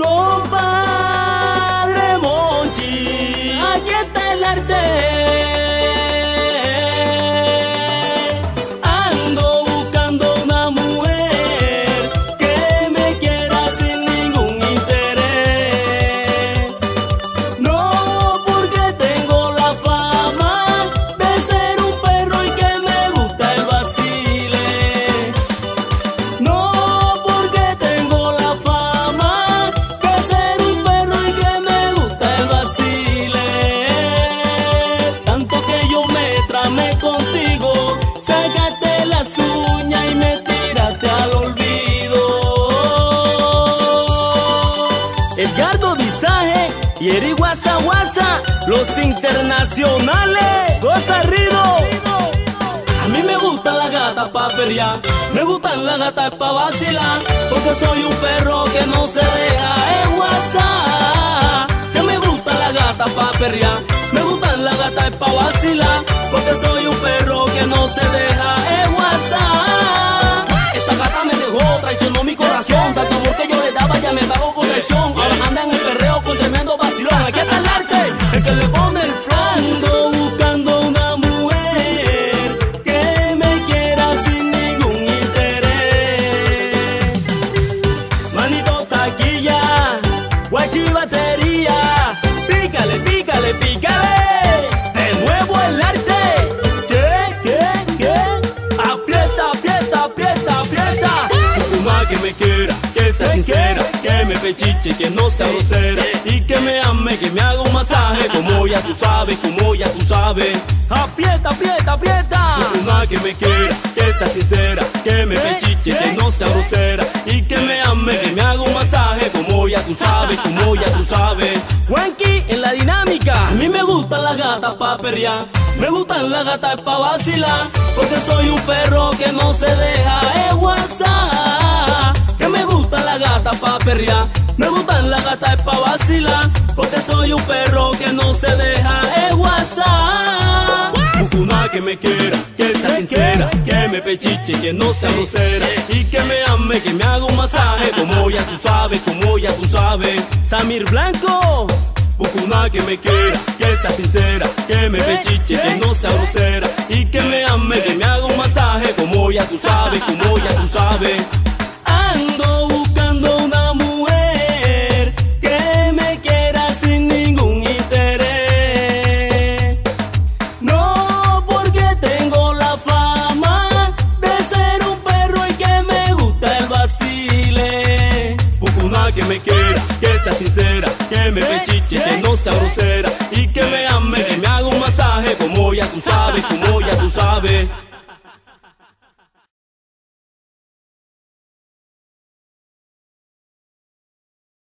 落败。Edgardo Visaje y Eri Guasa los internacionales, Goza Rido. A mí me gustan las gatas pa' pelear, me gustan las gatas pa' vacilar, porque soy un perro que no se deja en WhatsApp. Que me gustan las gatas pa' perrear, me gustan las gatas pa' vacilar, porque soy un perro que no se deja en WhatsApp. Esa gata me dejó, traicionó mi corazón, tanto amor que yo le daba ya me pagó con traición. Pícale, pícale, pícale. De nuevo el arte. ¿Qué, qué, qué? Aprieta, aprieta, aprieta, aprieta. Que me quiera, que sea sincera, pechiche, que no sea grosera y que me ame, que me haga un masaje, como ya tú sabes, como ya tú sabes. Aprieta, aprieta, aprieta. Una que me quiera, que sea sincera, que me pechiche, que no sea grosera y que me ame, que me haga un masaje, como ya tú sabes, como ya tú sabes. Wanky en la dinámica. A mí me gustan las gatas pa' perrear, me gustan las gatas pa' vacilar, porque soy un perro que no se deja perrear, me gustan las gatas pa' vacilar, porque soy un perro que no se deja en WhatsApp. Busco una que me quiera, que sea sincera, que me pechiche, que no sea grosera y que me ame, que me haga un masaje, como ya tú sabes, como ya tú sabes. Samir Blanco. Busco una que me quiera, que sea sincera, que me pechiche, que no sea grosera y que me ame, que me haga un masaje, como ya tú sabes, como ya tú sabes. Que sea sincera, que me pechiche, que no sea grosera y que me ame, que me haga un masaje, como ya tú sabes, como ya tú sabes.